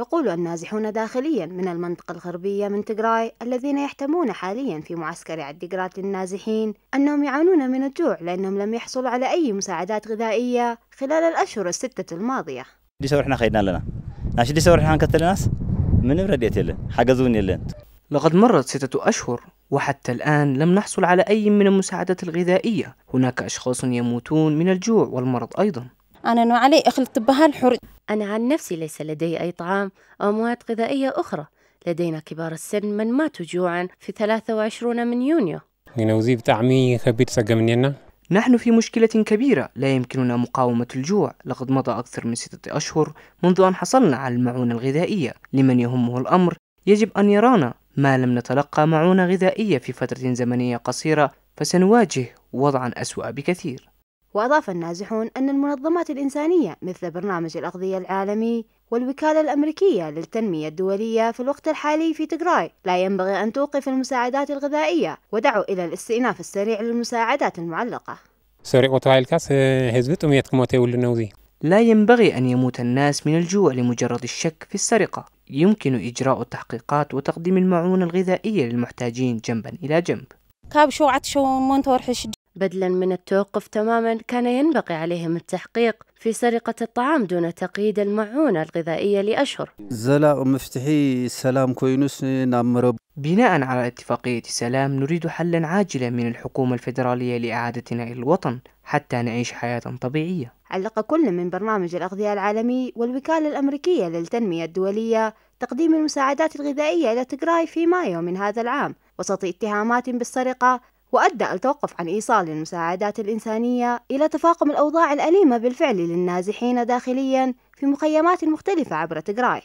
يقول النازحون داخليا من المنطقة الغربية من تجراي الذين يحتمون حاليا في معسكر عدقرات للنازحين أنهم يعانون من الجوع لأنهم لم يحصلوا على أي مساعدات غذائية خلال الأشهر الستة الماضية. دي سورحنا خيدنا لنا. ناشي دي نكتل ناس من رديت يلن حجزون يلن لقد مرت ستة أشهر وحتى الآن لم نحصل على أي من المساعدات الغذائية. هناك أشخاص يموتون من الجوع والمرض أيضا. أنا نوع علي أخلط بهالحر أنا عن نفسي ليس لدي أي طعام أو مواد غذائية أخرى. لدينا كبار السن من ماتوا جوعا في 23 من يونيو. نوزي بتعمي خبيت سجمنينا نحن في مشكلة كبيرة. لا يمكننا مقاومة الجوع. لقد مضى أكثر من ستة أشهر منذ أن حصلنا على المعونة الغذائية. لمن يهمه الأمر يجب أن يرانا ما لم نتلقى معونة غذائية في فترة زمنية قصيرة فسنواجه وضعا أسوأ بكثير. وأضاف النازحون أن المنظمات الإنسانية مثل برنامج الأغذية العالمي والوكالة الأمريكية للتنمية الدولية في الوقت الحالي في تجراي لا ينبغي أن توقف المساعدات الغذائية ودعوا إلى الاستئناف السريع للمساعدات المعلقة. ولنوزي لا ينبغي أن يموت الناس من الجوع لمجرد الشك في السرقة. يمكن إجراء التحقيقات وتقديم المعونة الغذائية للمحتاجين جنبا إلى جنب. كاب شو عت شو مون تورحش بدلا من التوقف تماما كان ينبغي عليهم التحقيق في سرقة الطعام دون تقييد المعونة الغذائية لأشهر. زلا مفتحي سلام كوينوس نامرب بناء على اتفاقية سلام نريد حلا عاجلا من الحكومة الفيدرالية لإعادتنا إلى الوطن حتى نعيش حياة طبيعية. علق كل من برنامج الأغذية العالمي والوكالة الأمريكية للتنمية الدولية تقديم المساعدات الغذائية إلى تجراي في مايو من هذا العام وسط اتهامات بالسرقة وأدى التوقف عن إيصال المساعدات الإنسانية إلى تفاقم الأوضاع الأليمة بالفعل للنازحين داخليا في مخيمات مختلفة عبر تجراي.